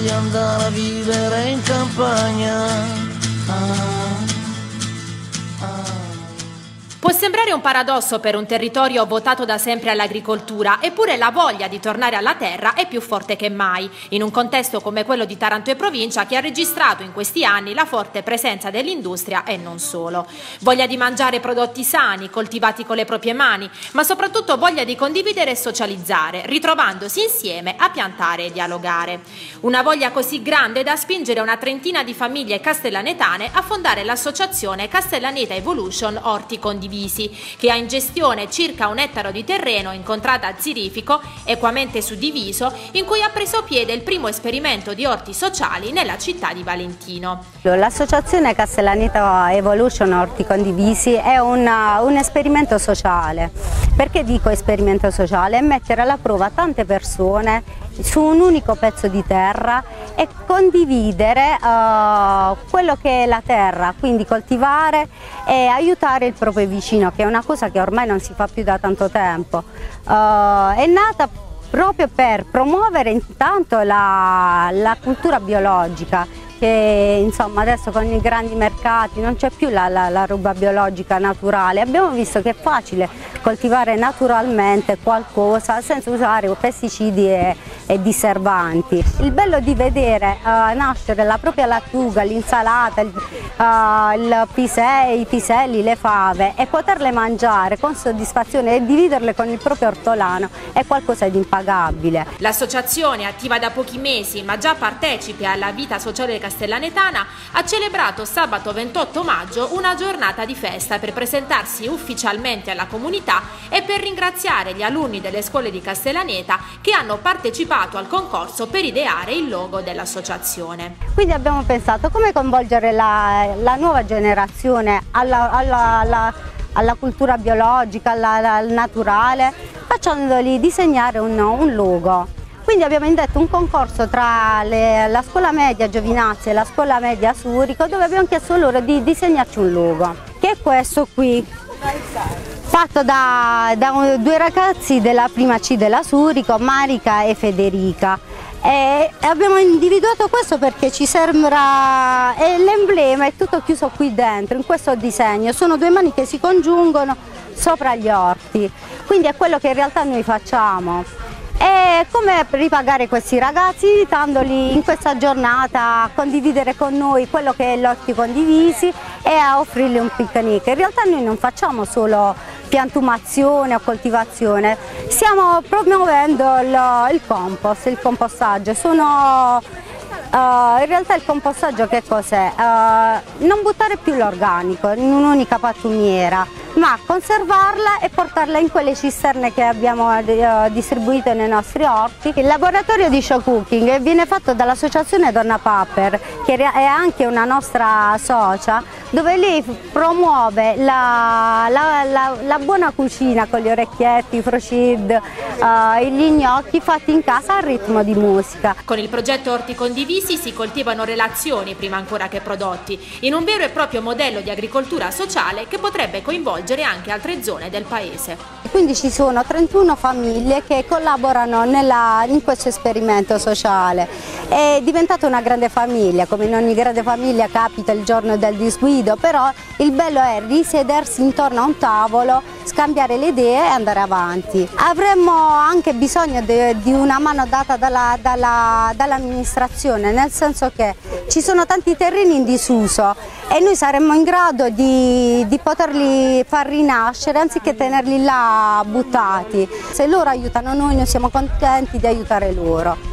voglio andare a vivere in campagna. Ah. Può sembrare un paradosso per un territorio votato da sempre all'agricoltura, eppure la voglia di tornare alla terra è più forte che mai, in un contesto come quello di Taranto e provincia che ha registrato in questi anni la forte presenza dell'industria e non solo. Voglia di mangiare prodotti sani, coltivati con le proprie mani, ma soprattutto voglia di condividere e socializzare, ritrovandosi insieme a piantare e dialogare. Una voglia così grande da spingere una trentina di famiglie castellanetane a fondare l'associazione Castellaneta Evolution Orti Condivisi condivisi, che ha in gestione circa un ettaro di terreno in contrada zirifico, equamente suddiviso, in cui ha preso piede il primo esperimento di orti sociali nella città di Valentino. L'associazione Castellaneta Evolution Orti Condivisi è una, un esperimento sociale. Perché dico esperimento sociale? È mettere alla prova tante persone su un unico pezzo di terra e condividere uh, quello che è la terra, quindi coltivare e aiutare il proprio vicino, che è una cosa che ormai non si fa più da tanto tempo. Uh, è nata proprio per promuovere intanto la, la cultura biologica che insomma adesso con i grandi mercati non c'è più la, la, la roba biologica naturale, abbiamo visto che è facile coltivare naturalmente qualcosa senza usare pesticidi e, e disservanti. Il bello di vedere uh, nascere la propria lattuga, l'insalata, il, uh, il pise, i piselli, le fave e poterle mangiare con soddisfazione e dividerle con il proprio ortolano è qualcosa di impagabile. L'associazione, attiva da pochi mesi ma già partecipe alla vita sociale castellanetana, ha celebrato sabato 28 maggio una giornata di festa per presentarsi ufficialmente alla comunità e per ringraziare gli alunni delle scuole di Castellaneta che hanno partecipato al concorso per ideare il logo dell'associazione. Quindi abbiamo pensato come coinvolgere la, la nuova generazione alla, alla, alla, alla cultura biologica, al naturale, facendogli disegnare un, un logo. Quindi abbiamo indetto un concorso tra le, la scuola media Giovinazzi e la scuola media Surico dove abbiamo chiesto loro di disegnarci un logo, che è questo qui, fatto da, da due ragazzi della prima C della Surico, Marica e Federica. E abbiamo individuato questo perché ci sembra, l'emblema è tutto chiuso qui dentro, in questo disegno, sono due mani che si congiungono sopra gli orti, quindi è quello che in realtà noi facciamo. E come ripagare questi ragazzi invitandoli in questa giornata a condividere con noi quello che è l'Orti Condivisi e a offrirgli un picnic. In realtà noi non facciamo solo piantumazione o coltivazione, stiamo promuovendo il, il compost, il compostaggio. Sono Uh, in realtà il compostaggio che cos'è? Uh, non buttare più l'organico in un'unica pattumiera, ma conservarla e portarla in quelle cisterne che abbiamo uh, distribuito nei nostri orti. Il laboratorio di show cooking viene fatto dall'associazione Donna Paper, che è anche una nostra socia, dove lei promuove la, la, la, la buona cucina con gli orecchietti, i frocid, uh, gli gnocchi fatti in casa al ritmo di musica. Con il progetto Orti Condivisi si coltivano relazioni prima ancora che prodotti, in un vero e proprio modello di agricoltura sociale che potrebbe coinvolgere anche altre zone del paese. Quindi ci sono 31 famiglie che collaborano nella, in questo esperimento sociale. È diventata una grande famiglia, come in ogni grande famiglia capita il giorno del disguido, però il bello è risedersi intorno a un tavolo, scambiare le idee e andare avanti. Avremmo anche bisogno di una mano data dall'amministrazione, dall nel senso che ci sono tanti terreni in disuso e noi saremmo in grado di, di poterli far rinascere anziché tenerli là buttati. Se loro aiutano noi, noi siamo contenti di aiutare loro.